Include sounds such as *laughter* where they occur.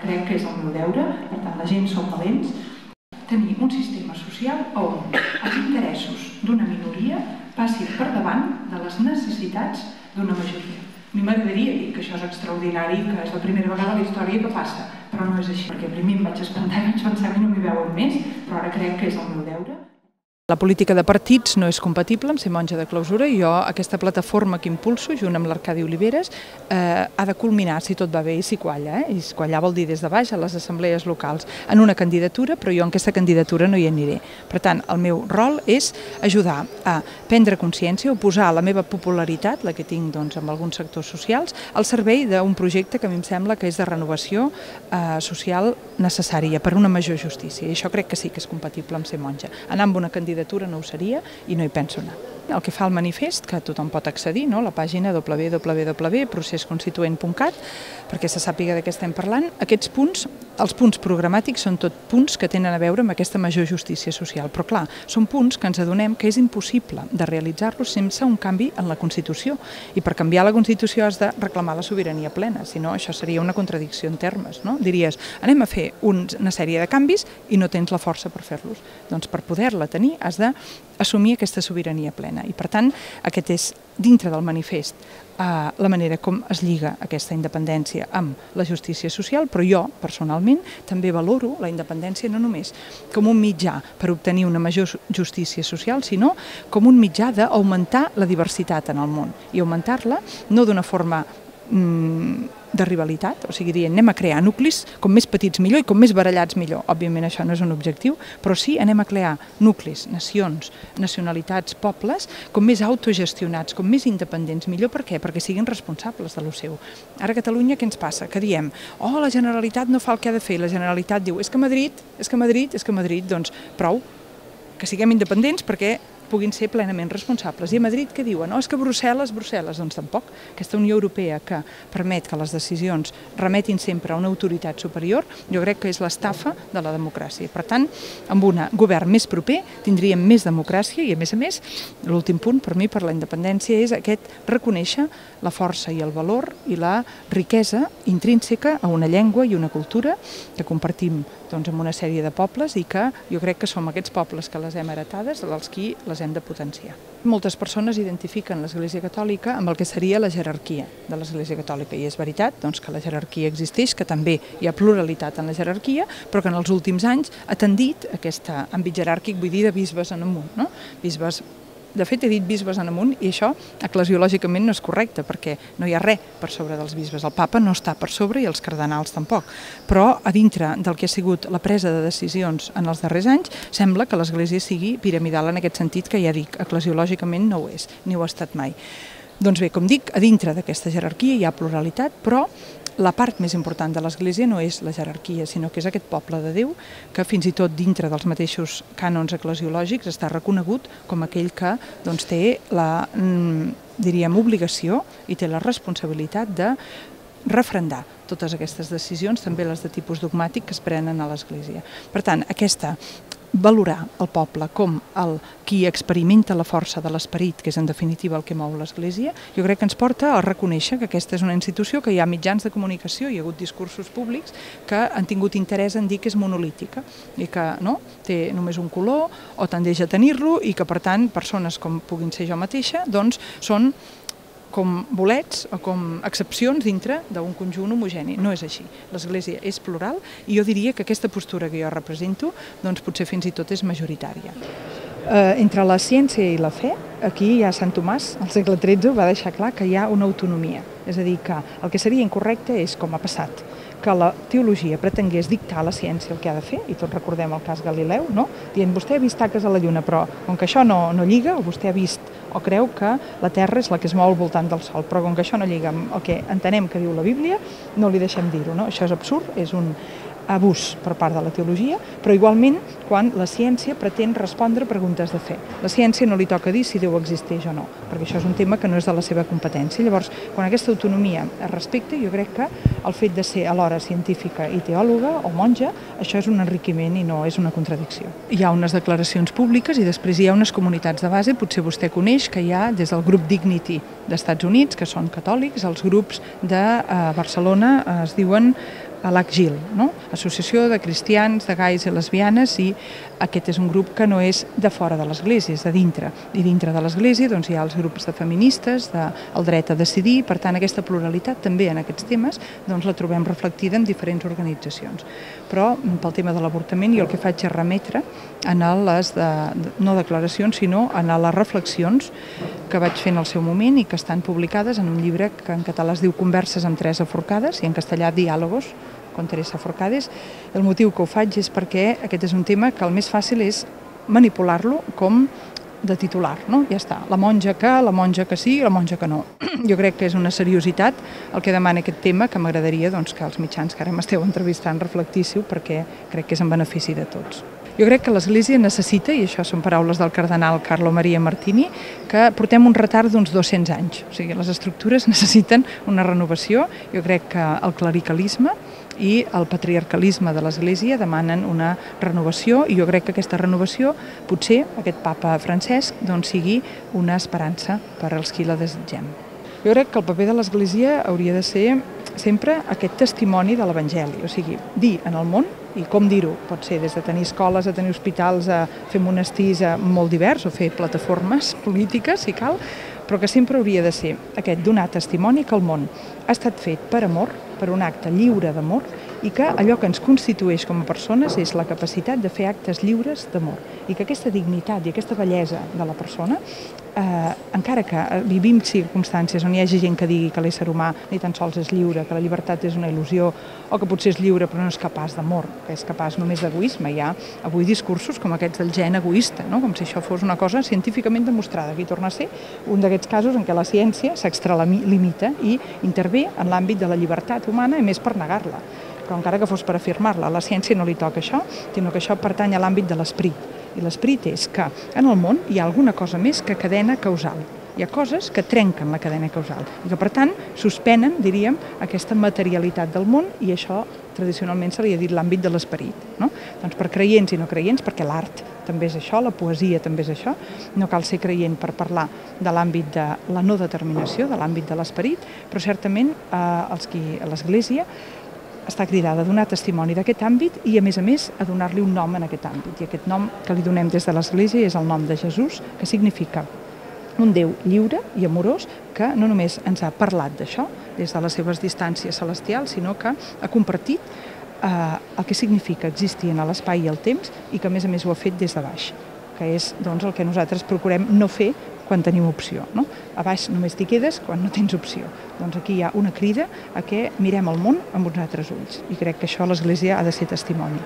Crec que és el meu deure, per tant la gent som valents, tenir un sistema social on els interessos d'una minoria passin per davant de les necessitats d'una majoria. A mi m'agradaria dir que això és extraordinari, que és la primera vegada a la història que passa, però no és així, perquè primer em vaig espantar i vaig pensar que no m'hi veuen més, però ara crec que és el meu deure. La política de partits no és compatible amb ser monja de clausura i jo aquesta plataforma que impulso, junt amb l'Arcadi Oliveres, eh, ha de culminar, si tot va bé, i si qualla. Eh? I si quallar vol dir des de baix a les assemblees locals, en una candidatura, però jo en aquesta candidatura no hi aniré. Per tant, el meu rol és ajudar a prendre consciència o posar la meva popularitat, la que tinc doncs, amb alguns sectors socials, al servei d'un projecte que a mi em sembla que és de renovació eh, social necessària per una major justícia. I això crec que sí que és compatible amb ser monja. Anar amb una candidatura candidatura no ho seria i no hi penso anar. El que fa el manifest, que tothom pot accedir, no? la pàgina www.procesconstituent.cat, perquè se sàpiga de què estem parlant, aquests punts, els punts programàtics són tot punts que tenen a veure amb aquesta major justícia social. Però clar, són punts que ens adonem que és impossible de realitzar-los sense un canvi en la Constitució. I per canviar la Constitució has de reclamar la sobirania plena, si no això seria una contradicció en termes. No? Diries, anem a fer una sèrie de canvis i no tens la força per fer-los. Doncs per poder-la tenir has d'assumir aquesta sobirania plena. I per tant, aquest és, dintre del manifest, eh, la manera com es lliga aquesta independència amb la justícia social, però jo, personalment, també valoro la independència no només com un mitjà per obtenir una major justícia social, sinó com un mitjà d'augmentar la diversitat en el món i augmentar-la no d'una forma de rivalitat, o sigui, dient anem a crear nuclis com més petits millor i com més barallats millor. Òbviament això no és un objectiu, però sí anem a crear nuclis, nacions, nacionalitats, pobles, com més autogestionats, com més independents millor. Per què? Perquè siguin responsables de lo seu. Ara a Catalunya què ens passa? Que diem, oh, la Generalitat no fa el que ha de fer, la Generalitat diu, és que Madrid, és que Madrid, és que Madrid, doncs prou, que siguem independents perquè puguin ser plenament responsables. I a Madrid què diuen? No, és que Brussel·les, Brussel·les, doncs tampoc. Aquesta Unió Europea que permet que les decisions remetin sempre a una autoritat superior, jo crec que és l'estafa de la democràcia. Per tant, amb un govern més proper tindríem més democràcia i, a més a més, l'últim punt per mi per la independència és aquest reconèixer la força i el valor i la riquesa intrínseca a una llengua i una cultura que compartim doncs, amb una sèrie de pobles i que jo crec que som aquests pobles que les hem heretades, els qui les hem de potenciar. Moltes persones identifiquen l'Església Catòlica amb el que seria la jerarquia de l'Església Catòlica i és veritat doncs, que la jerarquia existeix, que també hi ha pluralitat en la jerarquia, però que en els últims anys ha tendit aquest àmbit jeràrquic, vull dir, de bisbes en amunt, no? bisbes de fet, he dit bisbes en amunt i això eclesiològicament no és correcte perquè no hi ha res per sobre dels bisbes. El papa no està per sobre i els cardenals tampoc. Però a dintre del que ha sigut la presa de decisions en els darrers anys, sembla que l'Església sigui piramidal en aquest sentit que ja dic, eclesiològicament no ho és, ni ho ha estat mai. Doncs bé, com dic, a dintre d'aquesta jerarquia hi ha pluralitat, però la part més important de l'Església no és la jerarquia, sinó que és aquest poble de Déu que fins i tot dintre dels mateixos cànons eclesiològics està reconegut com aquell que doncs, té la, mm, diríem, obligació i té la responsabilitat de refrendar totes aquestes decisions, també les de tipus dogmàtic que es prenen a l'Església. Per tant, aquesta valorar el poble com el qui experimenta la força de l'esperit, que és en definitiva el que mou l'Església, jo crec que ens porta a reconèixer que aquesta és una institució que hi ha mitjans de comunicació, hi ha hagut discursos públics que han tingut interès en dir que és monolítica i que no té només un color o tendeix a tenir-lo i que per tant persones com puguin ser jo mateixa doncs són com bolets o com excepcions dintre d'un conjunt homogeni. No és així. L'Església és plural i jo diria que aquesta postura que jo represento doncs potser fins i tot és majoritària. Eh, entre la ciència i la fe, aquí ja Sant Tomàs, al segle XIII, va deixar clar que hi ha una autonomia. És a dir, que el que seria incorrecte és, com ha passat, que la teologia pretengués dictar a la ciència el que ha de fer, i tots recordem el cas Galileu, no? dient vostè ha vist taques a la Lluna, però com que això no, no lliga, o vostè ha vist o creu que la Terra és la que es mou al voltant del Sol, però com que això no lliga amb el que entenem que diu la Bíblia, no li deixem dir-ho, no? Això és absurd, és un, abús per part de la teologia, però igualment quan la ciència pretén respondre preguntes de fe. La ciència no li toca dir si Déu existeix o no, perquè això és un tema que no és de la seva competència. Llavors, quan aquesta autonomia es respecta, jo crec que el fet de ser alhora científica i teòloga o monja, això és un enriquiment i no és una contradicció. Hi ha unes declaracions públiques i després hi ha unes comunitats de base, potser vostè coneix que hi ha des del grup Dignity d'Estats Units, que són catòlics, els grups de eh, Barcelona es diuen a l'ACGIL, no? Associació de Cristians, de Gais i Lesbianes, i aquest és un grup que no és de fora de l'Església, és de dintre. I dintre de l'Església doncs, hi ha els grups de feministes, de, el dret a decidir, per tant aquesta pluralitat també en aquests temes doncs, la trobem reflectida en diferents organitzacions. Però pel tema de l'avortament jo el que faig és remetre en les de, no declaracions, sinó en les reflexions que vaig fer en el seu moment i que estan publicades en un llibre que en català es diu Converses amb Teresa Forcades i en castellà Diàlogos, con Teresa Forcades. El motiu que ho faig és perquè aquest és un tema que el més fàcil és manipular-lo com de titular, no? Ja està. La monja que, la monja que sí, la monja que no. *clears throat* Jo crec que és una seriositat el que demana aquest tema que m'agradaria doncs, que els mitjans que ara m'esteu entrevistant reflectíssiu perquè crec que és en benefici de tots. Jo crec que l'Església necessita, i això són paraules del cardenal Carlo Maria Martini, que portem un retard d'uns 200 anys. O sigui, les estructures *laughs* necessiten una renovació. Jo crec que el clericalisme i el patriarcalisme de l'Església demanen una renovació i jo crec que aquesta renovació potser aquest papa Francesc doncs, sigui una esperança per als qui la desitgem. Jo crec que el paper de l'Església hauria de ser sempre aquest testimoni de l'Evangeli, o sigui, dir en el món, i com dir-ho, pot ser des de tenir escoles, a tenir hospitals, a fer monestirs a molt divers, o fer plataformes polítiques, si cal, però que sempre hauria de ser aquest donar testimoni que el món ha estat fet per amor, per un acte lliure d'amor i que allò que ens constitueix com a persones és la capacitat de fer actes lliures d'amor i que aquesta dignitat i aquesta bellesa de la persona eh, encara que vivim circumstàncies on hi hagi gent que digui que l'ésser humà ni tan sols és lliure, que la llibertat és una il·lusió o que potser és lliure però no és capaç d'amor, que és capaç només d'egoisme. Hi ha avui discursos com aquests del gen egoista, no? com si això fos una cosa científicament demostrada. Aquí torna a ser un d'aquests casos en què la ciència s'extralimita i intervé en l'àmbit de la llibertat humana i més per negar-la però encara que fos per afirmar-la, a la ciència no li toca això, sinó que això pertany a l'àmbit de l'esperit. I l'esperit és que en el món hi ha alguna cosa més que cadena causal. Hi ha coses que trenquen la cadena causal i que, per tant, suspenen, diríem, aquesta materialitat del món i això tradicionalment se li ha dit l'àmbit de l'esperit. No? Doncs per creients i no creients, perquè l'art també és això, la poesia també és això, no cal ser creient per parlar de l'àmbit de la no determinació, de l'àmbit de l'esperit, però certament eh, els qui, l'Església està cridada a donar testimoni d'aquest àmbit i, a més a més, a donar-li un nom en aquest àmbit. I aquest nom que li donem des de l'Església és el nom de Jesús, que significa un Déu lliure i amorós que no només ens ha parlat d'això des de les seves distàncies celestials, sinó que ha compartit eh, el que significa existir en l'espai i el temps i que a més a més ho ha fet des de baix que és doncs, el que nosaltres procurem no fer quan tenim opció. No? A baix només t'hi quedes quan no tens opció. Doncs aquí hi ha una crida a que mirem el món amb uns altres ulls i crec que això l'Església ha de ser testimoni.